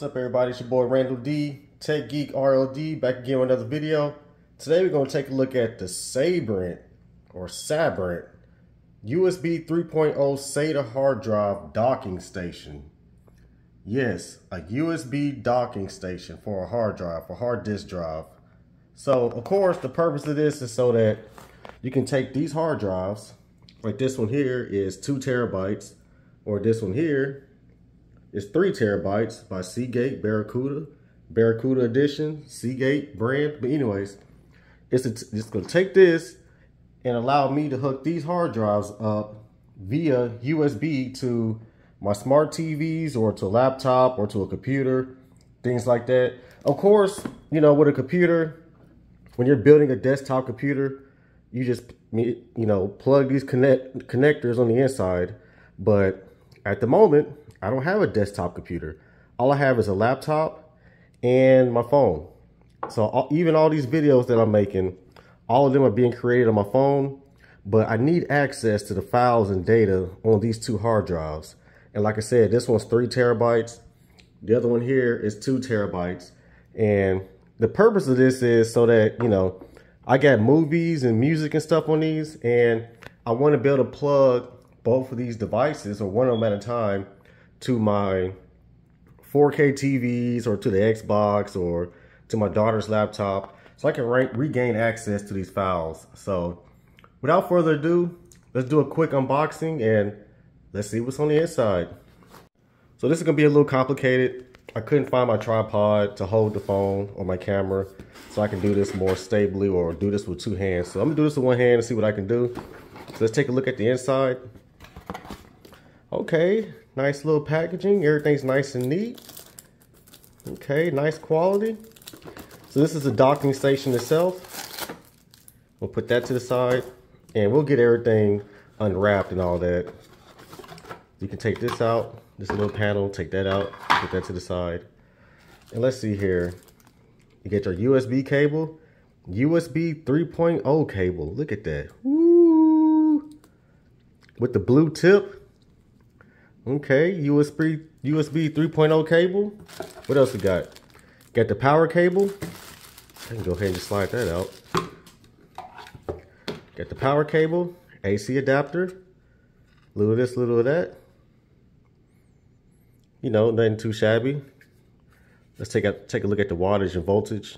What's up everybody, it's your boy Randall D, Tech Geek RLD, back again with another video. Today we're going to take a look at the Sabrent, or Sabrent, USB 3.0 SATA hard drive docking station. Yes, a USB docking station for a hard drive, for hard disk drive. So, of course, the purpose of this is so that you can take these hard drives, like this one here is two terabytes, or this one here is three terabytes by Seagate Barracuda, Barracuda Edition, Seagate brand. But anyways, it's, it's gonna take this and allow me to hook these hard drives up via USB to my smart TVs or to a laptop or to a computer, things like that. Of course, you know, with a computer, when you're building a desktop computer, you just, you know, plug these connect connectors on the inside. But at the moment, I don't have a desktop computer. All I have is a laptop and my phone. So all, even all these videos that I'm making, all of them are being created on my phone, but I need access to the files and data on these two hard drives. And like I said, this one's three terabytes. The other one here is two terabytes. And the purpose of this is so that, you know, I got movies and music and stuff on these, and I want to be able to plug both of these devices or one of them at a time to my 4K TVs or to the Xbox or to my daughter's laptop so I can re regain access to these files. So without further ado, let's do a quick unboxing and let's see what's on the inside. So this is gonna be a little complicated. I couldn't find my tripod to hold the phone or my camera so I can do this more stably or do this with two hands. So I'm gonna do this with one hand and see what I can do. So let's take a look at the inside. Okay, Nice little packaging. Everything's nice and neat. Okay, nice quality. So this is the docking station itself. We'll put that to the side and we'll get everything unwrapped and all that. You can take this out, this little panel, take that out, put that to the side. And let's see here. You get your USB cable, USB 3.0 cable. Look at that. Woo! With the blue tip, Okay, USB USB 3.0 cable. What else we got? Got the power cable. I can go ahead and just slide that out. Got the power cable, AC adapter, little of this, little of that. You know, nothing too shabby. Let's take a take a look at the wattage and voltage.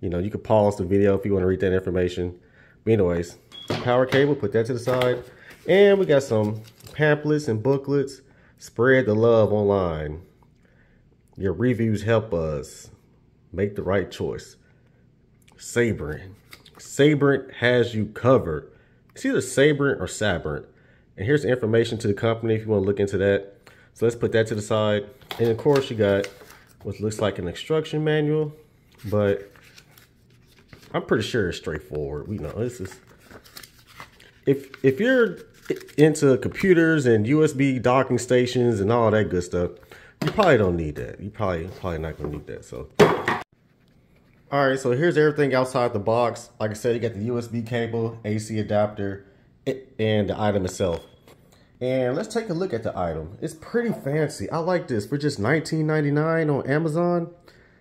You know, you could pause the video if you want to read that information. But anyways, power cable, put that to the side. And we got some pamphlets and booklets. Spread the love online. Your reviews help us make the right choice. Sabrent. Sabrent has you covered. It's either Sabrent or Sabrent. And here's the information to the company if you want to look into that. So let's put that to the side. And of course you got what looks like an instruction manual, but I'm pretty sure it's straightforward. We know this is if if you're into computers and USB docking stations and all that good stuff, you probably don't need that. You probably probably not gonna need that. So, all right. So here's everything outside the box. Like I said, you got the USB cable, AC adapter, and the item itself. And let's take a look at the item. It's pretty fancy. I like this for just $19.99 on Amazon.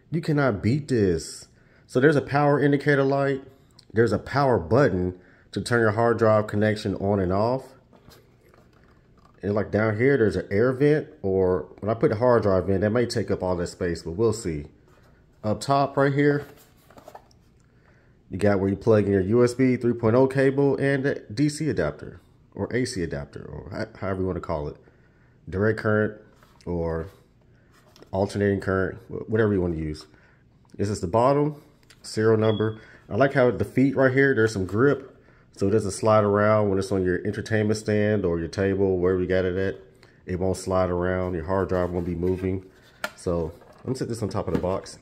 You cannot beat this. So there's a power indicator light. There's a power button to turn your hard drive connection on and off. And like down here, there's an air vent, or when I put the hard drive in, that may take up all that space, but we'll see. Up top right here, you got where you plug in your USB 3.0 cable and a DC adapter, or AC adapter, or however you want to call it. Direct current, or alternating current, whatever you want to use. This is the bottom, serial number. I like how the feet right here, there's some grip so it doesn't slide around when it's on your entertainment stand or your table, wherever you got it at. It won't slide around. Your hard drive won't be moving. So let me set this on top of the box.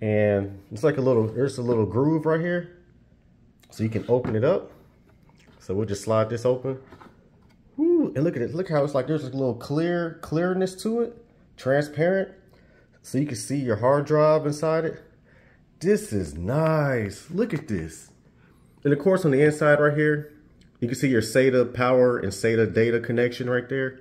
And it's like a little, there's a little groove right here. So you can open it up. So we'll just slide this open. Woo, and look at it. Look how it's like there's a little clear, clearness to it. Transparent. So you can see your hard drive inside it. This is nice. Look at this. And of course, on the inside right here, you can see your SATA power and SATA data connection right there.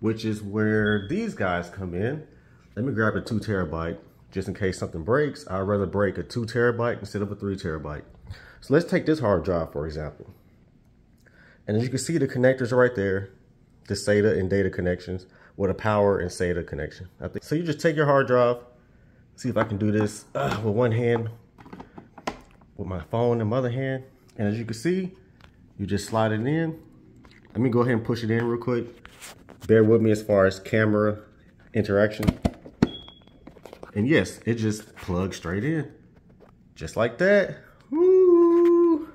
which is where these guys come in. Let me grab a two terabyte just in case something breaks. I'd rather break a two terabyte instead of a three terabyte. So let's take this hard drive, for example. And as you can see, the connectors right there, the SATA and data connections with a power and SATA connection. I think, so you just take your hard drive, see if I can do this uh, with one hand, with my phone in my other hand. And as you can see, you just slide it in. Let me go ahead and push it in real quick. Bear with me as far as camera interaction. And yes, it just plugs straight in. Just like that. Woo!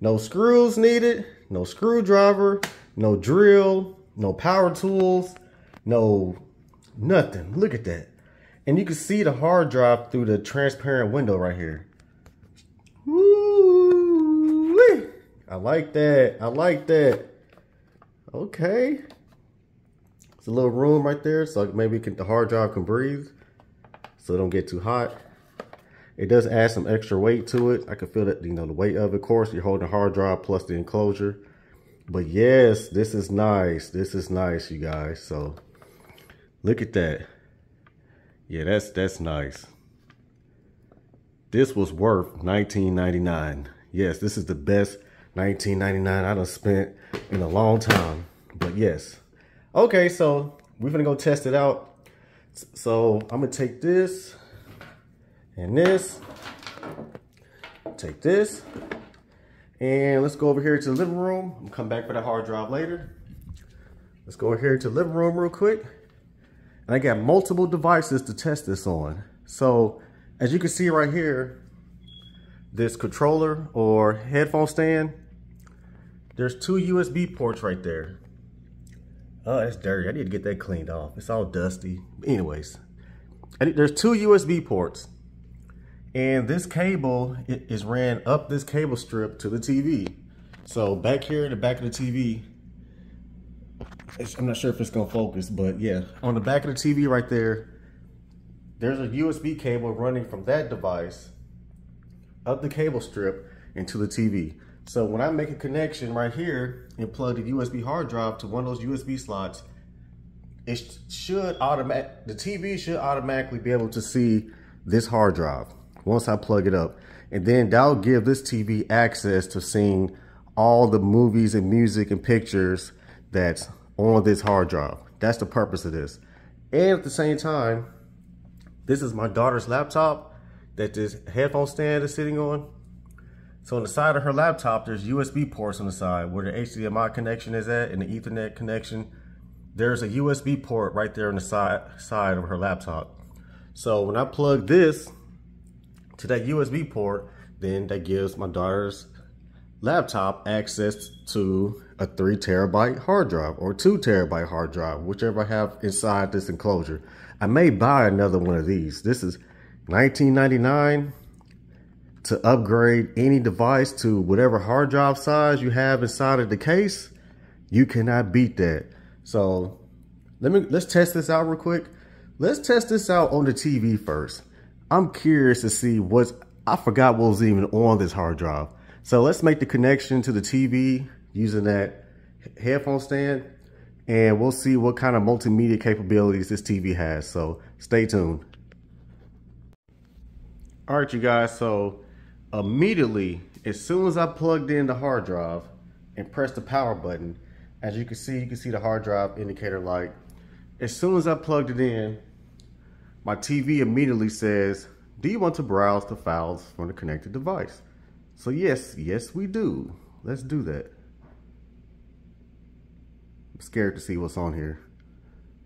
No screws needed, no screwdriver, no drill, no power tools, no nothing. Look at that. And you can see the hard drive through the transparent window right here. Woo! I like that. I like that. Okay. It's a little room right there, so maybe can, the hard drive can breathe, so it don't get too hot. It does add some extra weight to it. I can feel that, you know, the weight of it. Of course, you're holding a hard drive plus the enclosure. But yes, this is nice. This is nice, you guys. So look at that. Yeah, that's that's nice. This was worth 19.99. Yes, this is the best 19.99 I done spent in a long time. But yes. Okay, so we're gonna go test it out. So I'm gonna take this and this. Take this. And let's go over here to the living room. I'm come back for the hard drive later. Let's go over here to the living room real quick. And I got multiple devices to test this on. So as you can see right here, this controller or headphone stand, there's two USB ports right there. Oh, it's dirty. I need to get that cleaned off. It's all dusty. Anyways, there's two USB ports. And this cable is ran up this cable strip to the TV. So back here in the back of the TV, I'm not sure if it's gonna focus, but yeah, on the back of the TV right there, there's a USB cable running from that device up the cable strip into the TV. So when I make a connection right here and plug the USB hard drive to one of those USB slots, it should automatic, the TV should automatically be able to see this hard drive once I plug it up. And then that'll give this TV access to seeing all the movies and music and pictures that's on this hard drive. That's the purpose of this. And at the same time, this is my daughter's laptop that this headphone stand is sitting on. So on the side of her laptop, there's USB ports on the side where the HDMI connection is at and the ethernet connection. There's a USB port right there on the side, side of her laptop. So when I plug this to that USB port, then that gives my daughter's laptop access to a three terabyte hard drive or two terabyte hard drive, whichever I have inside this enclosure. I may buy another one of these. This is 19.99 to upgrade any device to whatever hard drive size you have inside of the case. You cannot beat that. So let me let's test this out real quick. Let's test this out on the TV first. I'm curious to see what's, I forgot what was even on this hard drive. So let's make the connection to the TV using that headphone stand and we'll see what kind of multimedia capabilities this TV has. So stay tuned. All right, you guys, so immediately, as soon as I plugged in the hard drive and pressed the power button, as you can see, you can see the hard drive indicator light. As soon as I plugged it in, my TV immediately says, do you want to browse the files from the connected device? So yes, yes we do. Let's do that. I'm scared to see what's on here.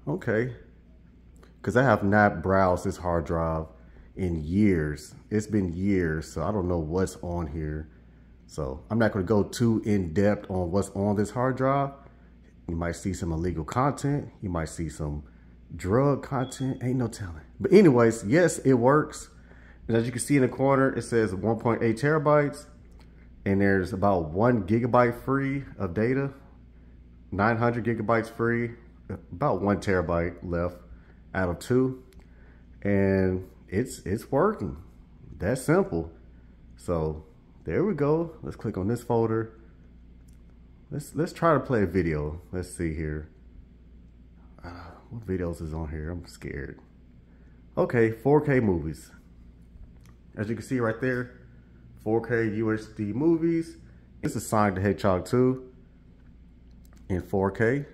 Okay. Because I have not browsed this hard drive in years. It's been years, so I don't know what's on here. So I'm not going to go too in depth on what's on this hard drive. You might see some illegal content. You might see some drug content. Ain't no telling. But anyways, yes, it works. And as you can see in the corner, it says 1.8 terabytes. And there's about one gigabyte free of data. 900 gigabytes free. About one terabyte left out of two. And it's it's working. That's simple. So there we go. Let's click on this folder. Let's let's try to play a video. Let's see here. Uh, what videos is on here? I'm scared. Okay, 4K movies. As you can see right there, 4K UHD movies. This is Sonic the Hedgehog 2 in 4K.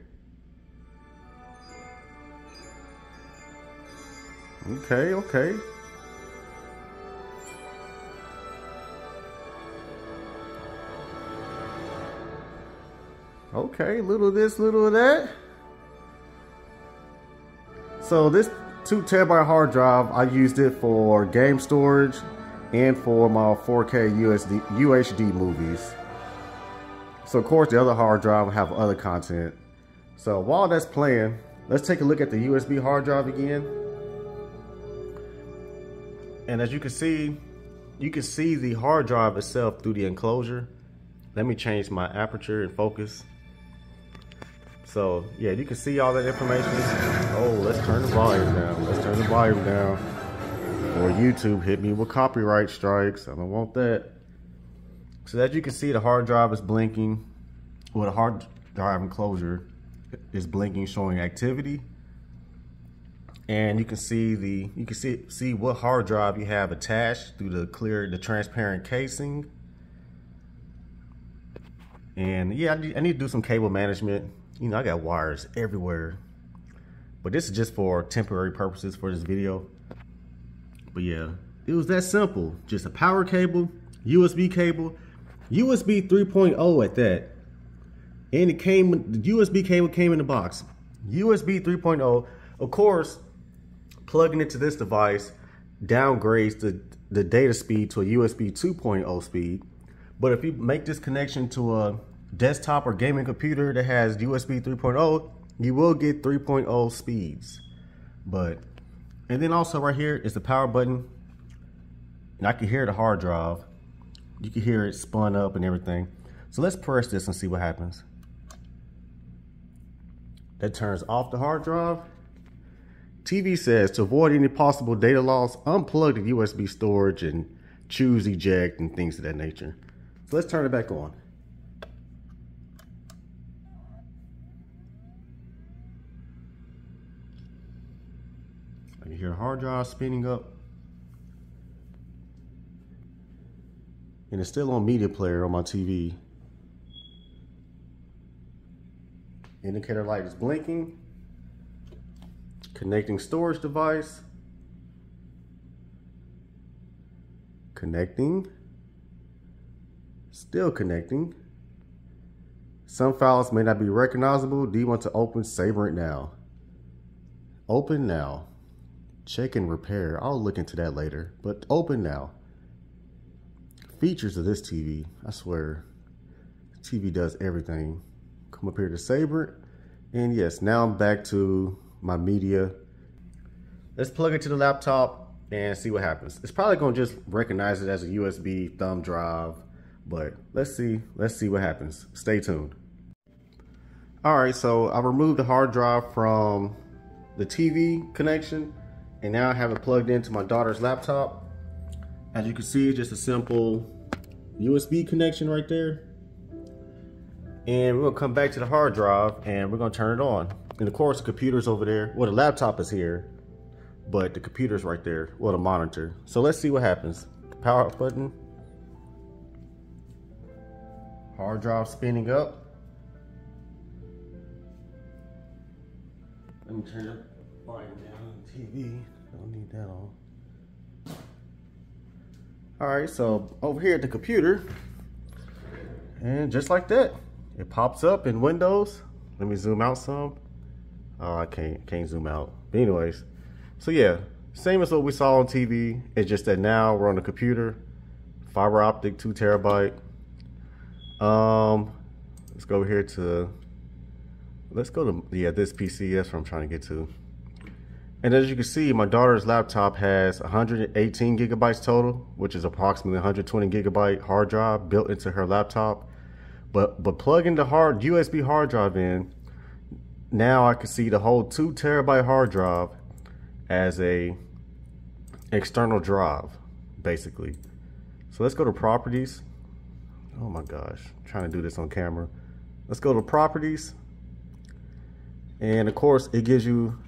Okay, okay. Okay, little of this, little of that. So this two terabyte hard drive, I used it for game storage and for my 4K USD, UHD movies. So of course the other hard drive will have other content. So while that's playing, let's take a look at the USB hard drive again. And as you can see, you can see the hard drive itself through the enclosure. Let me change my aperture and focus. So yeah, you can see all that information. Oh, let's turn the volume down. Let's turn the volume down. Or YouTube hit me with copyright strikes. I don't want that. So as you can see, the hard drive is blinking. Well, the hard drive enclosure is blinking, showing activity. And you can see the you can see see what hard drive you have attached through the clear the transparent casing. And yeah, I need, I need to do some cable management you know, I got wires everywhere. But this is just for temporary purposes for this video. But yeah, it was that simple. Just a power cable, USB cable, USB 3.0 at that. And it came, the USB cable came in the box. USB 3.0, of course, plugging into this device downgrades the, the data speed to a USB 2.0 speed. But if you make this connection to a desktop or gaming computer that has USB 3.0, you will get 3.0 speeds. But, and then also right here is the power button. And I can hear the hard drive. You can hear it spun up and everything. So let's press this and see what happens. That turns off the hard drive. TV says to avoid any possible data loss, unplug the USB storage and choose eject and things of that nature. So let's turn it back on. I can hear the hard drive spinning up. And it's still on media player on my TV. Indicator light is blinking. Connecting storage device. Connecting. Still connecting. Some files may not be recognizable. Do you want to open Sabrent now? Open now. Check and repair. I'll look into that later. But open now. Features of this TV. I swear. TV does everything. Come up here to Sabrent. And yes, now I'm back to my media. Let's plug it to the laptop and see what happens. It's probably gonna just recognize it as a USB thumb drive, but let's see, let's see what happens. Stay tuned. All right, so I removed the hard drive from the TV connection and now I have it plugged into my daughter's laptop. As you can see, just a simple USB connection right there. And we're gonna come back to the hard drive and we're gonna turn it on. And of course, the computer's over there. Well, the laptop is here, but the computer's right there. Well, the monitor. So let's see what happens. Power up button. Hard drive spinning up. Let me turn the volume down on the TV. Don't need that on. All right, so over here at the computer, and just like that, it pops up in Windows. Let me zoom out some. Oh, I can't, can't zoom out. But anyways, so yeah, same as what we saw on TV. It's just that now we're on the computer, fiber optic, two terabyte. Um, let's go over here to, let's go to, yeah, this PC, that's what I'm trying to get to. And as you can see, my daughter's laptop has 118 gigabytes total, which is approximately 120 gigabyte hard drive built into her laptop. But but plugging the hard USB hard drive in, now I can see the whole two terabyte hard drive as a external drive, basically. So let's go to properties. Oh my gosh, I'm trying to do this on camera. Let's go to properties. And of course, it gives you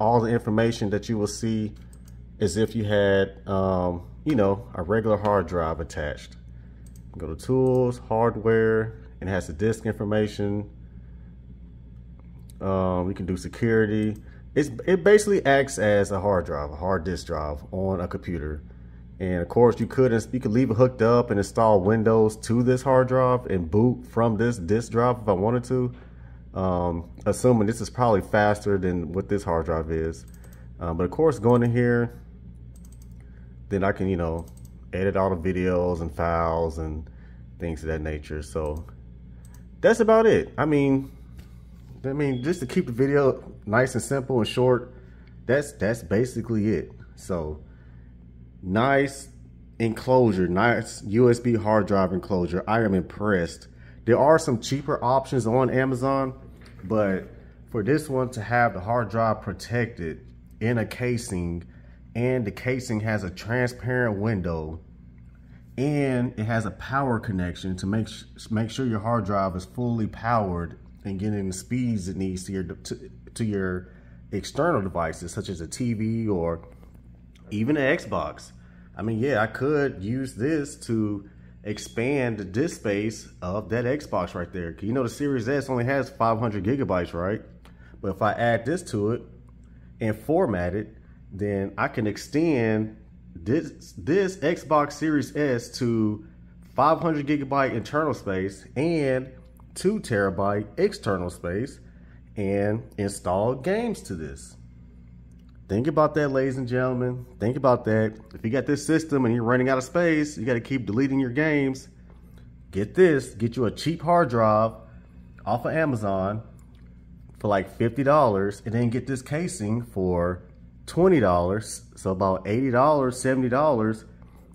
all the information that you will see as if you had, um, you know, a regular hard drive attached. Go to tools, hardware, and it has the disk information. Um, we can do security. It's, it basically acts as a hard drive, a hard disk drive on a computer. And of course, you could you could leave it hooked up and install Windows to this hard drive and boot from this disk drive if I wanted to. Um, assuming this is probably faster than what this hard drive is. Um, but of course, going in here, then I can, you know, edit all the videos and files and things of that nature. So that's about it. I mean, I mean, just to keep the video nice and simple and short, that's that's basically it. So nice enclosure, nice USB hard drive enclosure. I am impressed. There are some cheaper options on Amazon, but for this one to have the hard drive protected in a casing and the casing has a transparent window and it has a power connection to make make sure your hard drive is fully powered and getting the speeds it needs to your to, to your external devices such as a TV or even an Xbox. I mean, yeah, I could use this to expand the disk space of that Xbox right there. You know, the Series S only has 500 gigabytes, right? But if I add this to it and format it, then I can extend this, this Xbox Series S to 500 gigabyte internal space and 2 terabyte external space and install games to this. Think about that, ladies and gentlemen. Think about that. If you got this system and you're running out of space, you got to keep deleting your games. Get this, get you a cheap hard drive off of Amazon for like $50 and then get this casing for $20, so about $80, $70,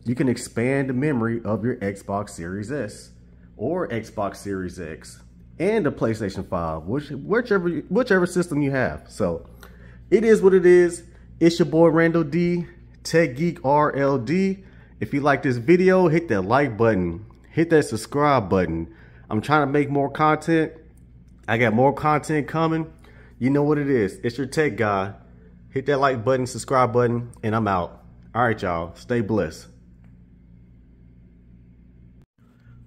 you can expand the memory of your Xbox Series S or Xbox Series X and a PlayStation 5, which, whichever, whichever system you have. So it is what it is. It's your boy Randall D, Tech Geek RLD. If you like this video, hit that like button, hit that subscribe button. I'm trying to make more content. I got more content coming. You know what it is. It's your tech guy. Hit that like button, subscribe button, and I'm out. All right, y'all. Stay blessed.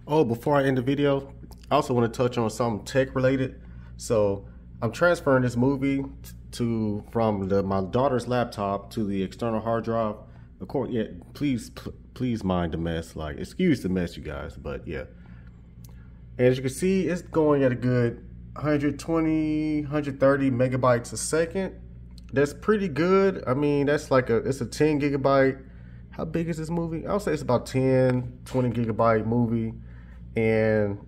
Oh, before I end the video, I also want to touch on something tech related. So I'm transferring this movie to from the, my daughter's laptop to the external hard drive. Of course, yeah, please, please mind the mess. Like, excuse the mess, you guys, but yeah. And as you can see, it's going at a good 120, 130 megabytes a second that's pretty good. I mean, that's like a, it's a 10 gigabyte. How big is this movie? I'll say it's about 10, 20 gigabyte movie. And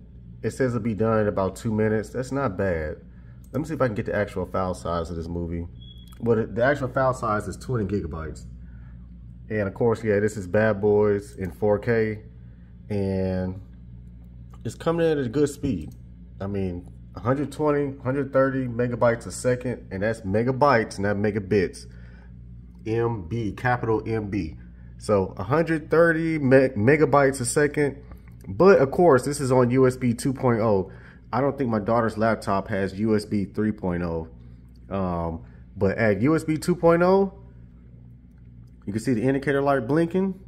it says it'll be done in about two minutes. That's not bad. Let me see if I can get the actual file size of this movie. Well, the actual file size is 20 gigabytes. And of course, yeah, this is Bad Boys in 4K. And it's coming in at a good speed. I mean, 120, 130 megabytes a second, and that's megabytes, not megabits. MB, capital MB. So 130 me megabytes a second. But of course, this is on USB 2.0. I don't think my daughter's laptop has USB 3.0. Um, but at USB 2.0, you can see the indicator light blinking.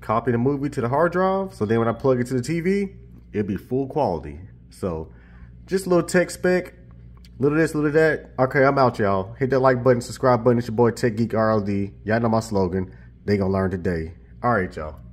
Copy the movie to the hard drive. So then when I plug it to the TV, it'll be full quality. So just a little tech spec, little this, little that. Okay, I'm out, y'all. Hit that like button, subscribe button. It's your boy Tech Geek RLD. Y'all know my slogan. They gonna learn today. All right, y'all.